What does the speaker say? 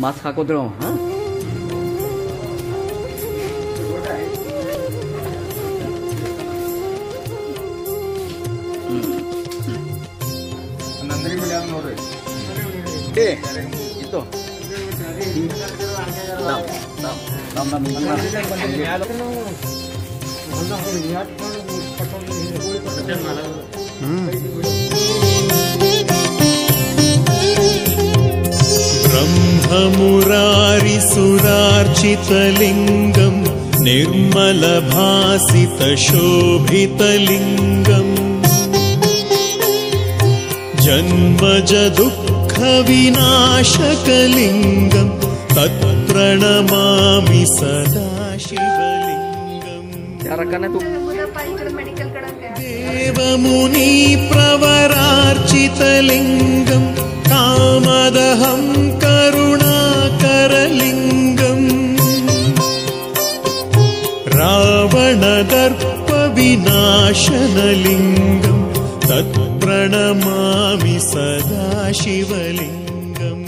Mask ಹಾಕೋದ್ರು ಹಾ ನಂದರಿ ಮೇಲೆ ಯಾವ್ದು ನೋಡ್ರಿ ಏ ಇತ್ತು ನಮ್ ನಮ್ ನಮ್ मुरारिसुरार्चितलिङ्गम् निर्मलभासितशोभितलिङ्गम्। जन्मजदुःखविनाशकलिङ्गम् तत्प्रणमामि तत्र नमामि सदा शिवलिङ्गम् देव कामदहम् रावणदर्पविनाशनलिङ्गम् तत्प्रणमामि सदा शिवलिङ्गम्